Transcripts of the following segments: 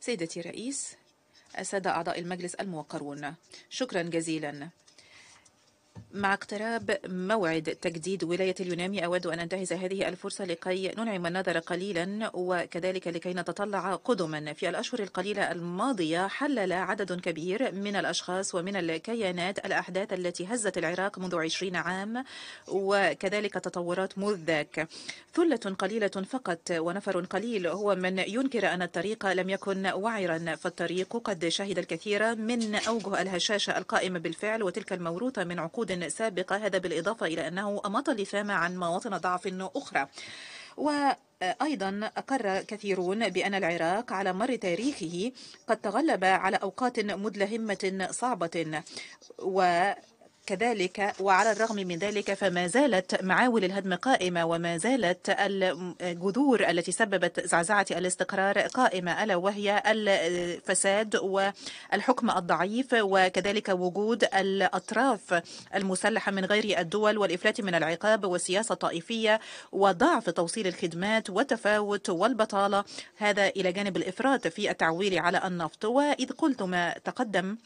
سيدتي رئيس السادة أعضاء المجلس الموقرون. شكرا جزيلا. مع اقتراب موعد تجديد ولاية اليونامي أود أن أنتهز هذه الفرصة لكي ننعم النظر قليلا وكذلك لكي نتطلع قدما. في الأشهر القليلة الماضية حلل عدد كبير من الأشخاص ومن الكيانات الأحداث التي هزت العراق منذ عشرين عام وكذلك تطورات منذ ذاك ثلة قليلة فقط ونفر قليل هو من ينكر أن الطريق لم يكن وعرا فالطريق قد شهد الكثير من أوجه الهشاشة القائمة بالفعل وتلك الموروثة من عقود سابقة هذا بالإضافة إلى أنه أماط اللثام عن مواطن ضعف أخرى. وأيضا أقر كثيرون بأن العراق على مر تاريخه قد تغلب على أوقات مدلهمة صعبة. و كذلك وعلى الرغم من ذلك فما زالت معاول الهدم قائمة وما زالت الجذور التي سببت زعزعة الاستقرار قائمة ألا وهي الفساد والحكم الضعيف وكذلك وجود الأطراف المسلحة من غير الدول والإفلات من العقاب والسياسة الطائفية وضعف توصيل الخدمات والتفاوت والبطالة. هذا إلى جانب الإفراط في التعويل على النفط. وإذ قلت ما تقدم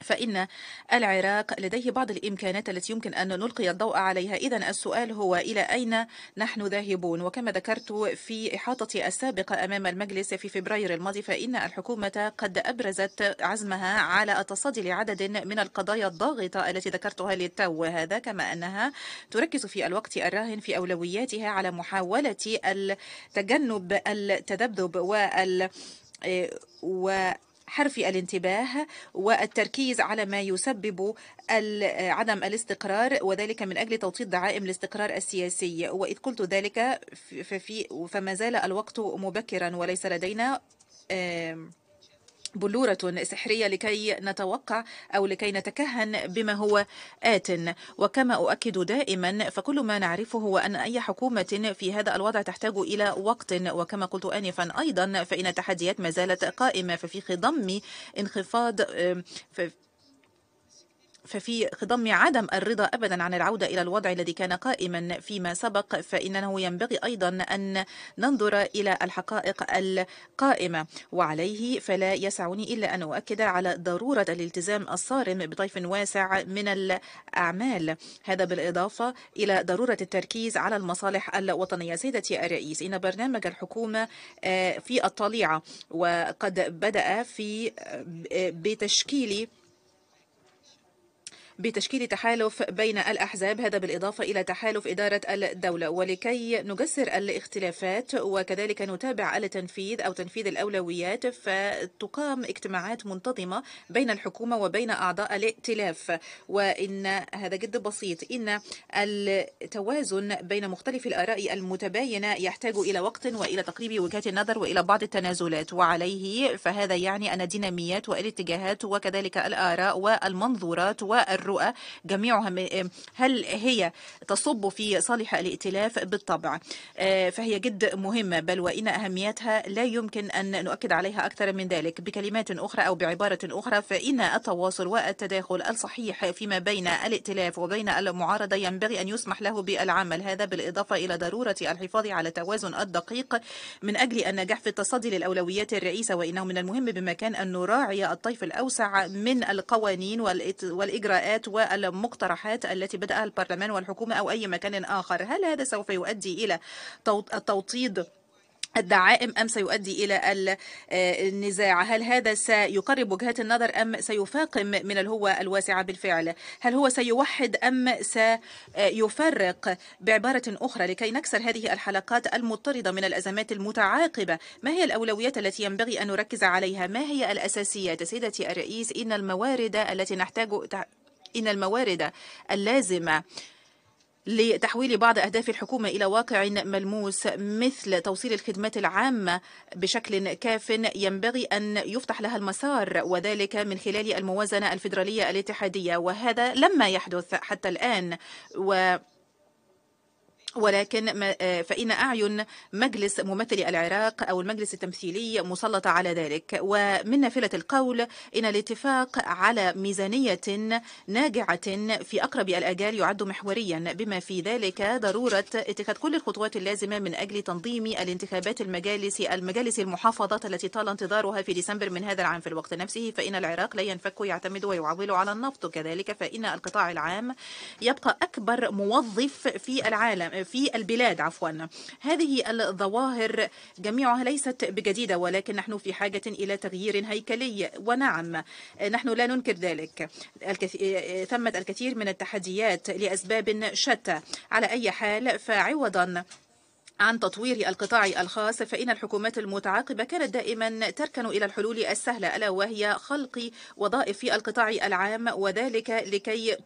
فإن العراق لديه بعض الإمكانات التي يمكن أن نلقي الضوء عليها. إذا السؤال هو إلى أين نحن ذاهبون؟ وكما ذكرت في إحاطة السابقة أمام المجلس في فبراير الماضي فإن الحكومة قد أبرزت عزمها على التصدي لعدد من القضايا الضاغطة التي ذكرتها للتو. هذا كما أنها تركز في الوقت الراهن في أولوياتها على محاولة التجنب التذبذب وال و حرف الانتباه والتركيز على ما يسبب عدم الاستقرار وذلك من أجل توطيد دعائم الاستقرار السياسي. وإذ قلت ذلك فما زال الوقت مبكرا وليس لدينا بلورة سحرية لكي نتوقع أو لكي نتكهن بما هو آت. وكما أؤكد دائما فكل ما نعرفه هو أن أي حكومة في هذا الوضع تحتاج إلى وقت. وكما قلت آنفا أيضا فإن التحديات ما زالت قائمة ففي خضم انخفاض ففي خضم عدم الرضا أبدا عن العودة إلى الوضع الذي كان قائما فيما سبق فإنه ينبغي أيضا أن ننظر إلى الحقائق القائمة. وعليه فلا يسعني إلا أن أؤكد على ضرورة الالتزام الصارم بطيف واسع من الأعمال. هذا بالإضافة إلى ضرورة التركيز على المصالح الوطنية. سيدتي الرئيس إن برنامج الحكومة في الطليعة وقد بدأ في بتشكيل بتشكيل تحالف بين الأحزاب هذا بالإضافة إلى تحالف إدارة الدولة. ولكي نجسر الاختلافات وكذلك نتابع التنفيذ أو تنفيذ الأولويات فتقام اجتماعات منتظمة بين الحكومة وبين أعضاء الائتلاف. وإن هذا جد بسيط إن التوازن بين مختلف الآراء المتباينة يحتاج إلى وقت وإلى تقريب وجهات النظر وإلى بعض التنازلات. وعليه فهذا يعني أن الديناميات والاتجاهات وكذلك الآراء والمنظورات والرؤى. الرؤى جميعها هل هي تصب في صالح الائتلاف؟ بالطبع. فهي جد مهمة بل وإن أهميتها لا يمكن أن نؤكد عليها أكثر من ذلك. بكلمات أخرى أو بعبارة أخرى فإن التواصل والتداخل الصحيح فيما بين الائتلاف وبين المعارضة ينبغي أن يسمح له بالعمل. هذا بالإضافة إلى ضرورة الحفاظ على التوازن الدقيق من أجل النجاح في التصدي للأولويات الرئيسة وإنه من المهم بمكان أن نراعي الطيف الأوسع من القوانين والإجراءات والمقترحات التي بدأها البرلمان والحكومة أو أي مكان آخر. هل هذا سوف يؤدي إلى التوطيد الدعائم أم سيؤدي إلى النزاع؟ هل هذا سيقرب وجهات النظر أم سيفاقم من الهوة الواسعة بالفعل؟ هل هو سيوحد أم سيفرق؟ بعبارة أخرى لكي نكسر هذه الحلقات المضطردة من الأزمات المتعاقبة ما هي الأولويات التي ينبغي أن نركز عليها؟ ما هي الأساسيات؟ سيدتي الرئيس إن الموارد التي نحتاج إن الموارد اللازمة لتحويل بعض أهداف الحكومة إلى واقع ملموس مثل توصيل الخدمات العامة بشكل كاف ينبغي أن يفتح لها المسار وذلك من خلال الموازنة الفيدرالية الاتحادية وهذا لما يحدث حتى الآن. و ولكن فإن أعين مجلس ممثلي العراق أو المجلس التمثيلي مسلطة على ذلك. ومن نافلة القول إن الاتفاق على ميزانية ناجعة في أقرب الأجال يعد محوريا بما في ذلك ضرورة اتخاذ كل الخطوات اللازمة من أجل تنظيم الانتخابات المجالس المجالس المحافظات التي طال انتظارها في ديسمبر من هذا العام. في الوقت نفسه فإن العراق لا ينفك يعتمد ويعول على النفط. كذلك فإن القطاع العام يبقى أكبر موظف في العالم. في البلاد عفوا. هذه الظواهر جميعها ليست بجديدة ولكن نحن في حاجة إلى تغيير هيكلي. ونعم نحن لا ننكر ذلك. ثمة الكثير من التحديات لأسباب شتى. على أي حال فعوضا عن تطوير القطاع الخاص فإن الحكومات المتعاقبة كانت دائما تركن إلى الحلول السهلة ألا وهي خلق وظائف في القطاع العام وذلك لكي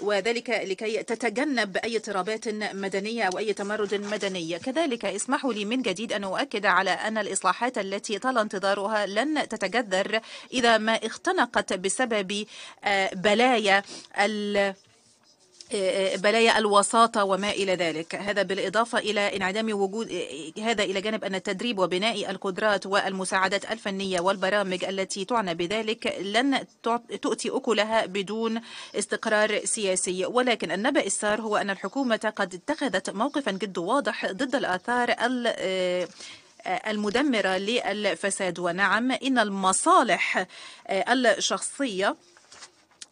وذلك لكي تتجنب أي اضطرابات مدنية أو أي تمرد مدني. كذلك اسمحوا لي من جديد أن أؤكد على أن الإصلاحات التي طال انتظارها لن تتجذر إذا ما اختنقت بسبب بلايا بلايا الوساطة وما إلى ذلك. هذا بالإضافة إلى انعدام وجود هذا إلى جانب أن التدريب وبناء القدرات والمساعدات الفنية والبرامج التي تعنى بذلك لن تؤتي أكلها بدون استقرار سياسي. ولكن النبأ السار هو أن الحكومة قد اتخذت موقفا جد واضح ضد الآثار المدمرة للفساد. ونعم إن المصالح الشخصية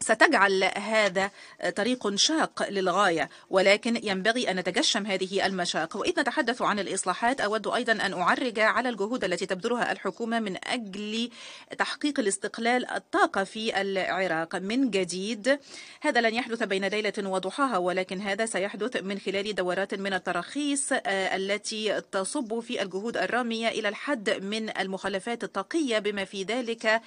ستجعل هذا طريق شاق للغاية ولكن ينبغي أن نتجشم هذه المشاق. وإذ نتحدث عن الإصلاحات أود أيضا أن أعرج على الجهود التي تبذلها الحكومة من أجل تحقيق الاستقلال الطاقة في العراق من جديد. هذا لن يحدث بين ليلة وضحاها ولكن هذا سيحدث من خلال دورات من التراخيص التي تصب في الجهود الرامية إلى الحد من المخلفات الطاقية بما في ذلك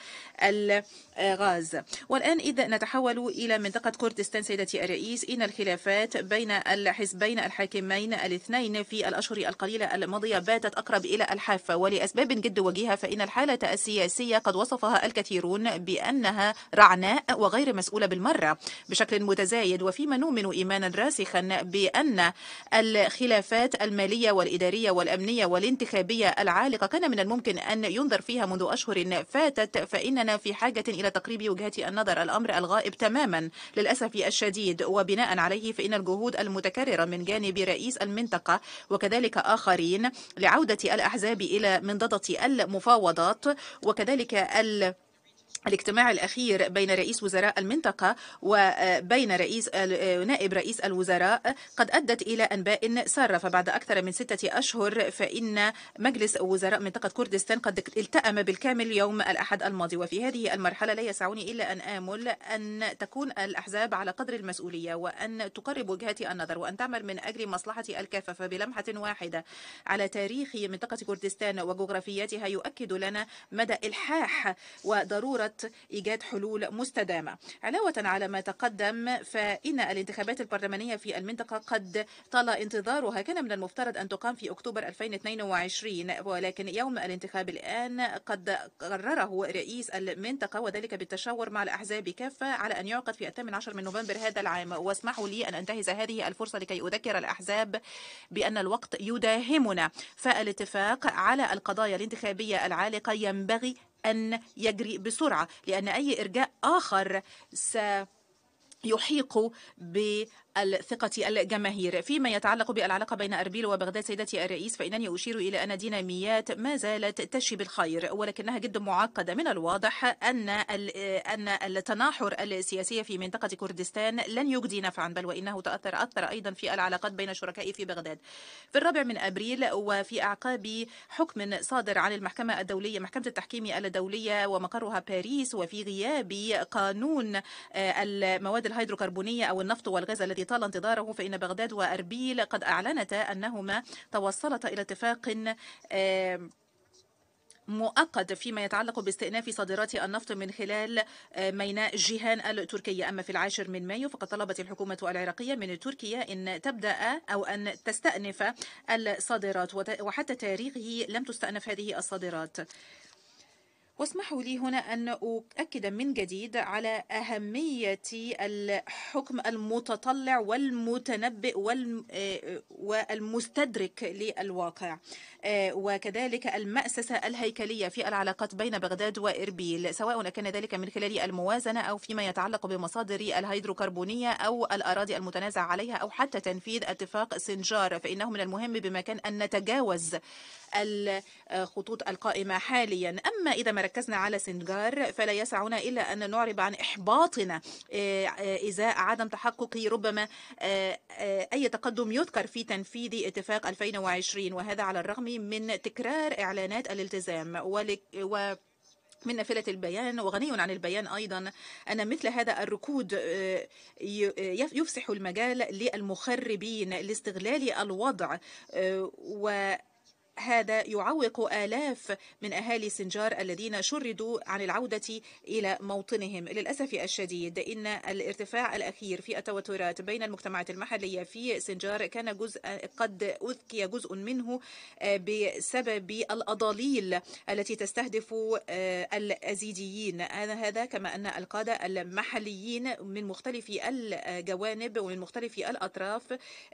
الغاز. والآن إذا نتحول إلى منطقة كردستان سيدتي الرئيس. إن الخلافات بين الحزبين الحاكمين الاثنين في الأشهر القليلة الماضية باتت أقرب إلى الحافة ولأسباب جد وجيهة فإن الحالة السياسية قد وصفها الكثيرون بأنها رعناء وغير مسؤولة بالمرة. بشكل متزايد وفيما نؤمن إيمانا راسخا بأن الخلافات المالية والإدارية والأمنية والانتخابية العالقة كان من الممكن أن ينظر فيها منذ أشهر فاتت فإننا في حاجة إلى تقريب وجهة النظر. الأمر الغ الغائب تماما. للأسف الشديد وبناء عليه فإن الجهود المتكررة من جانب رئيس المنطقة وكذلك آخرين لعودة الأحزاب إلى منضدة المفاوضات وكذلك ال الاجتماع الأخير بين رئيس وزراء المنطقة وبين رئيس نائب رئيس الوزراء قد أدت إلى أنباء سارة فبعد أكثر من ستة أشهر فإن مجلس وزراء منطقة كردستان قد التأم بالكامل يوم الأحد الماضي. وفي هذه المرحلة لا يسعني إلا أن آمل أن تكون الأحزاب على قدر المسؤولية وأن تقرب وجهات النظر وأن تعمل من أجل مصلحة الكافة. فبلمحة واحدة على تاريخ منطقة كردستان وجغرافياتها يؤكد لنا مدى إلحاح وضرورة إيجاد حلول مستدامة. علاوة على ما تقدم فإن الانتخابات البرلمانية في المنطقة قد طال انتظارها. كان من المفترض أن تقام في أكتوبر 2022 ولكن يوم الانتخاب الآن قد قرره رئيس المنطقة وذلك بالتشاور مع الأحزاب كافة على أن يعقد في الثامن عشر من نوفمبر هذا العام. واسمحوا لي أن أنتهز هذه الفرصة لكي أذكر الأحزاب بأن الوقت يداهمنا. فالاتفاق على القضايا الانتخابية العالقة ينبغي أن يجري بسرعة لأن أي إرجاء آخر سيحيق ب الثقة الجماهير. فيما يتعلق بالعلاقة بين أربيل وبغداد سيدتي الرئيس فإنني أشير إلى أن ديناميات ما زالت تشي بالخير ولكنها جد معقدة. من الواضح أن أن التناحر السياسي في منطقة كردستان لن يجدي نفعا بل وإنه تأثر أثر أيضا في العلاقات بين الشركاء في بغداد. في الرابع من أبريل وفي أعقاب حكم صادر عن المحكمة الدولية محكمة التحكيم الدولية ومقرها باريس وفي غياب قانون المواد الهيدروكربونية أو النفط والغاز الذي طال انتظاره فإن بغداد وأربيل قد أعلنتا أنهما توصلتا إلى اتفاق مؤقت فيما يتعلق باستئناف صادرات النفط من خلال ميناء جيهان التركية أما في العاشر من مايو فقد طلبت الحكومة العراقية من تركيا أن تبدأ أو أن تستأنف الصادرات وحتى تاريخه لم تستأنف هذه الصادرات. واسمحوا لي هنا أن أؤكد من جديد على أهمية الحكم المتطلع والمتنبئ والمستدرك للواقع. وكذلك المأسسة الهيكلية في العلاقات بين بغداد وإربيل سواء كان ذلك من خلال الموازنة أو فيما يتعلق بمصادر الهيدروكربونية أو الأراضي المتنازع عليها أو حتى تنفيذ اتفاق سنجار فإنه من المهم بمكان أن نتجاوز الخطوط القائمة حاليا. أما إذا ما ركزنا على سنغار فلا يسعنا إلا أن نعرب عن إحباطنا إزاء عدم تحقق ربما أي تقدم يذكر في تنفيذ اتفاق 2020 وهذا على الرغم من تكرار إعلانات الالتزام. ولك و من نافلة البيان وغني عن البيان أيضا أن مثل هذا الركود يفسح المجال للمخربين لاستغلال الوضع و هذا يعوق آلاف من أهالي سنجار الذين شردوا عن العودة إلى موطنهم. للأسف الشديد إن الارتفاع الأخير في التوترات بين المجتمعات المحلية في سنجار كان جزء قد أذكي جزء منه بسبب الأضاليل التي تستهدف الأزيديين. هذا كما أن القادة المحليين من مختلف الجوانب ومن مختلف الأطراف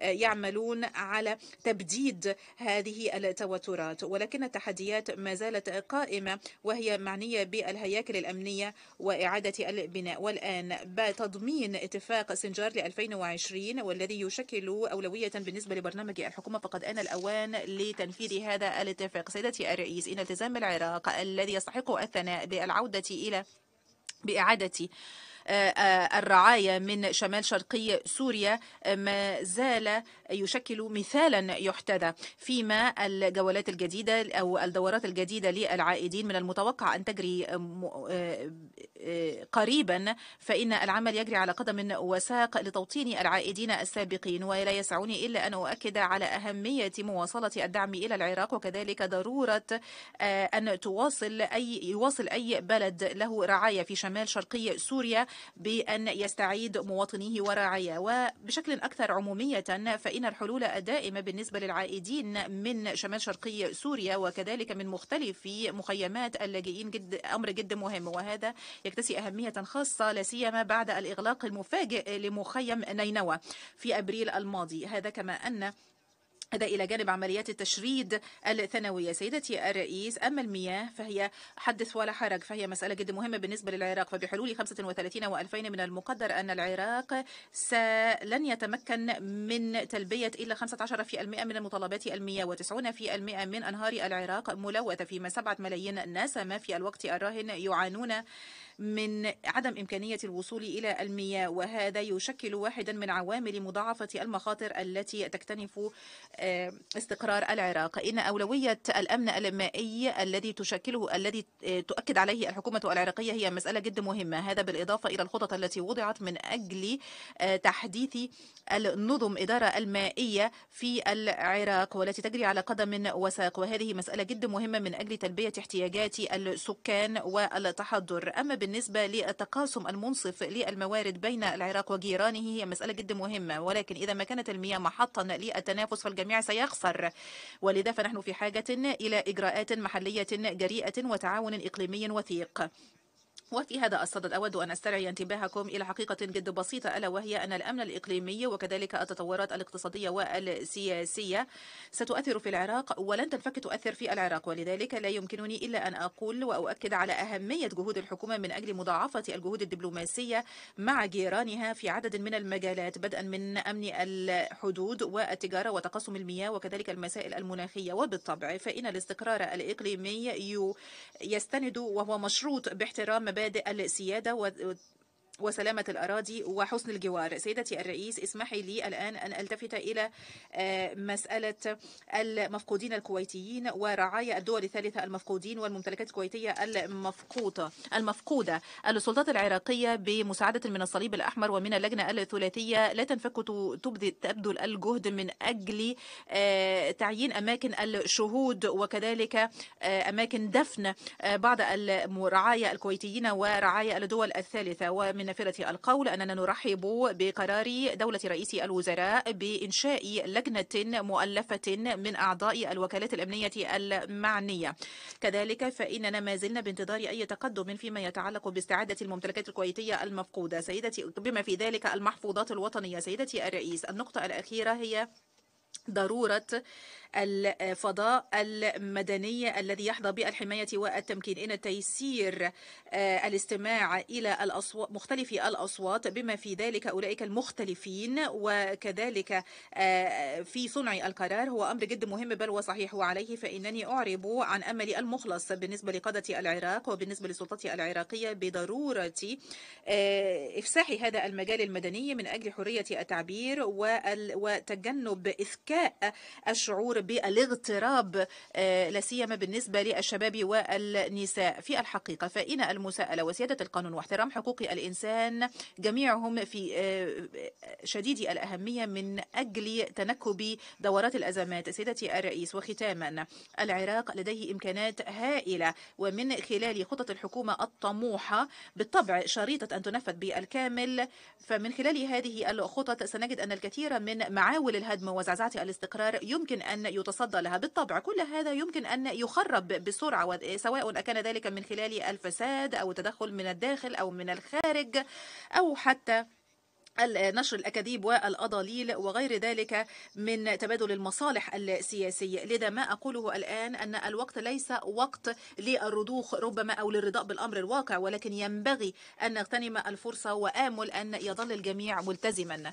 يعملون على تبديد هذه التوترات. التوترات ولكن التحديات ما زالت قائمة وهي معنية بالهياكل الأمنية وإعادة البناء. والآن بتضمين اتفاق سنجار ل 2020 والذي يشكل أولوية بالنسبة لبرنامج الحكومة فقد آن الأوان لتنفيذ هذا الاتفاق. سيدتي الرئيس إن التزام العراق الذي يستحق الثناء بالعودة إلى بإعادة الرعاية من شمال شرقي سوريا ما زال يشكل مثالا يحتذى فيما الجولات الجديدة أو الدورات الجديدة للعائدين من المتوقع أن تجري قريبا فإن العمل يجري على قدم وساق لتوطين العائدين السابقين ولا يسعني إلا أن أؤكد على أهمية مواصلة الدعم إلى العراق وكذلك ضرورة أن تواصل أي يواصل أي بلد له رعاية في شمال شرقي سوريا. بأن يستعيد مواطنيه ورعاية وبشكل أكثر عمومية فإن الحلول الدائمة بالنسبة للعائدين من شمال شرقي سوريا وكذلك من مختلف مخيمات اللاجئين جد أمر جد مهم. وهذا يكتسي أهمية خاصة لا سيما بعد الإغلاق المفاجئ لمخيم نينوى في أبريل الماضي. هذا كما أن هذا إلى جانب عمليات التشريد الثانوية. سيدتي الرئيس أما المياه فهي حدث ولا حرج فهي مسألة جدا مهمة بالنسبة للعراق. فبحلول 35 و2000 من المقدر أن العراق لن يتمكن من تلبية إلا 15% من المطالبات المياه و90% من أنهار العراق ملوثة فيما 7 ملايين نسمة في الوقت الراهن يعانون من عدم إمكانية الوصول إلى المياه وهذا يشكل واحدا من عوامل مضاعفة المخاطر التي تكتنف استقرار العراق. إن أولوية الأمن المائي الذي تشكله الذي تؤكد عليه الحكومة العراقية هي مسألة جد مهمة. هذا بالإضافة إلى الخطط التي وضعت من أجل تحديث النظم إدارة المائية في العراق والتي تجري على قدم وساق. وهذه مسألة جد مهمة من أجل تلبية احتياجات السكان والتحضر. أما بالنسبة للتقاسم المنصف للموارد بين العراق وجيرانه هي مسألة جد مهمة ولكن إذا ما كانت المياه محطا للتنافس فالجميع سيخسر. ولذا فنحن في حاجة إلى إجراءات محلية جريئة وتعاون إقليمي وثيق. وفي هذا الصدد أود أن أسترعي انتباهكم إلى حقيقة جد بسيطة ألا وهي أن الأمن الإقليمي وكذلك التطورات الاقتصادية والسياسية ستؤثر في العراق ولن تنفك تؤثر في العراق ولذلك لا يمكنني إلا أن أقول وأؤكد على أهمية جهود الحكومة من أجل مضاعفة الجهود الدبلوماسية مع جيرانها في عدد من المجالات بدءا من أمن الحدود والتجارة وتقاسم المياه وكذلك المسائل المناخية. وبالطبع فإن الاستقرار الإقليمي يستند وهو مشروط باحترام مبادئ السيادة وسلامة الأراضي وحسن الجوار. سيدتي الرئيس اسمحي لي الآن أن ألتفت إلى مسألة المفقودين الكويتيين ورعاية الدول الثالثة المفقودين والممتلكات الكويتية المفقودة المفقودة. السلطات العراقية بمساعدة من الصليب الأحمر ومن اللجنة الثلاثية لا تنفك تبذل الجهد من أجل تعيين أماكن الشهود وكذلك أماكن دفن بعض الرعاية الكويتيين ورعاية الدول الثالثة. ومن نافذة القول أننا نرحب بقرار دولة رئيس الوزراء بإنشاء لجنة مؤلفة من أعضاء الوكالات الأمنية المعنية. كذلك فإننا ما زلنا بانتظار أي تقدم فيما يتعلق باستعادة الممتلكات الكويتية المفقودة. سيدتي بما في ذلك المحفوظات الوطنية سيدتي الرئيس النقطة الأخيرة هي ضرورة الفضاء المدني الذي يحظى بالحماية والتمكين. إن تيسير الاستماع إلى الأصوات مختلف الأصوات بما في ذلك أولئك المختلفين وكذلك في صنع القرار هو أمر جد مهم بل وصحيح وعليه فإنني أعرب عن أملي المخلص بالنسبة لقادة العراق وبالنسبة للسلطات العراقية بضرورة إفساح هذا المجال المدني من أجل حرية التعبير وتجنب إذكاء الشعور بالاغتراب لا سيما بالنسبة للشباب والنساء. في الحقيقة فإن المساءلة وسيادة القانون واحترام حقوق الإنسان جميعهم في شديد الأهمية من أجل تنكب دورات الأزمات. سيدتي الرئيس وختاما العراق لديه إمكانات هائلة ومن خلال خطط الحكومة الطموحة بالطبع شريطة أن تنفذ بالكامل. فمن خلال هذه الخطط سنجد أن الكثير من معاول الهدم وزعزعة الاستقرار يمكن أن يتصدى لها. بالطبع كل هذا يمكن أن يخرب بسرعة سواء كان ذلك من خلال الفساد أو التدخل من الداخل أو من الخارج أو حتى نشر الأكاذيب والأضاليل وغير ذلك من تبادل المصالح السياسية. لذا ما أقوله الآن أن الوقت ليس وقت للرضوخ ربما أو للرضاء بالأمر الواقع ولكن ينبغي أن نغتنم الفرصة وآمل أن يظل الجميع ملتزما.